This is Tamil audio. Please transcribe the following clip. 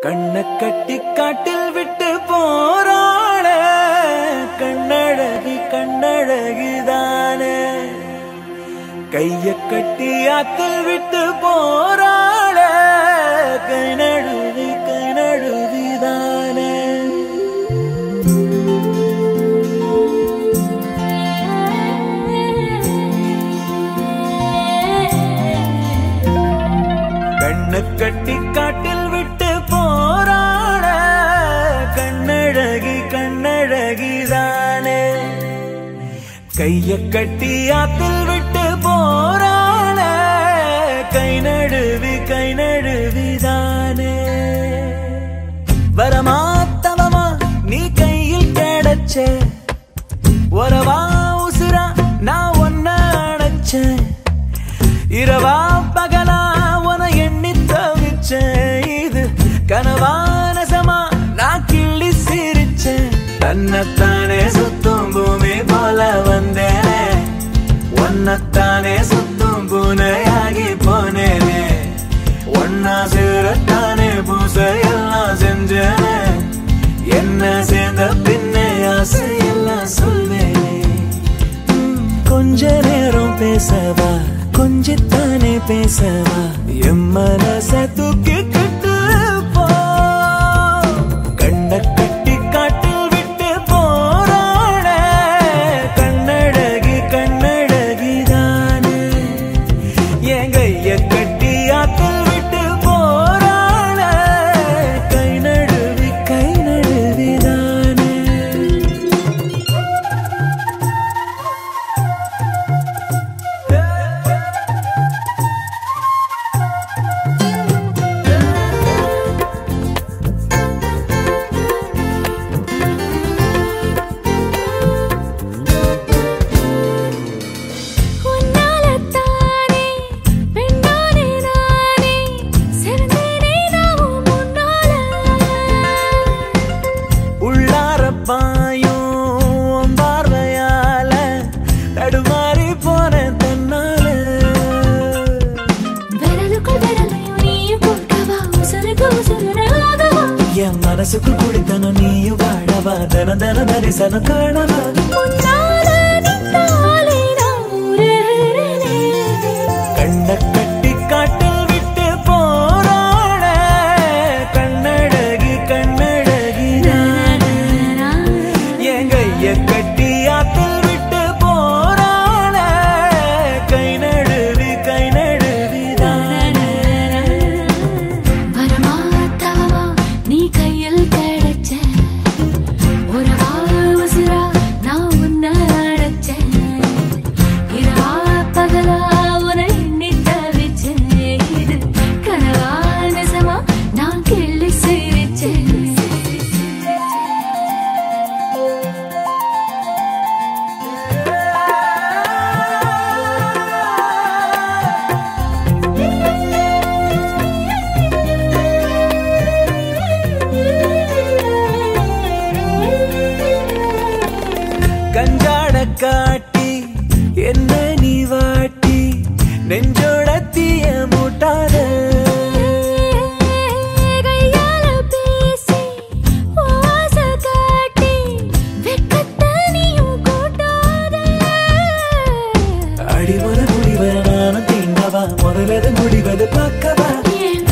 கண்ண கட்டி காட்டில் விட்டு போறாள. கண்ணழகி கண்ணழகிதானே. கைய கட்டி ஆத்தில் விட்டு போறாள. கை நழுவி கை நழுவிதானே கண்ண கட்டி காட்டில் கைய கட்டி ஆத்தில் விட்டு போறாள. கை நடுவி கை நடுவிதானே வரமா தவமா நீ கையில் கிடைச்ச உறவா உசுரா நான் ஒன்ன அணைச்சேன் இரவா பகலா உன எண்ணி தவிச்சேன் இது கனவா தன்னைத்தானே சுத்தும் பூமி போல வந்தேனே. ஒன்னத்தானே சுத்தும் பூனையாகி போனேனே. ஒன்னா சேரத்தானே பூசையெல்லாம் செஞ்சேனே. என்ன சேர்ந்த பின்னே ஆசையெல்லாம் சொல்வேனே. கொஞ்ச நேரம் பேசவா? கொஞ்சத்தானே பேசவா? என் ಮನಸ್ಸು ಕುಡಿತನು ನೀಯು ಬಾಡವ ದನ ದನ ಧರಿಸನು ಕಾಣವ கஞ்சாட காட்டி என்ன நீ வாட்டி நெஞ்சோட தீய மூட்டாத. அடிவர முடிவர நானும் தீண்டவா? முதலது முடிவது பார்க்கவா? ஏன்